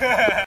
yeah.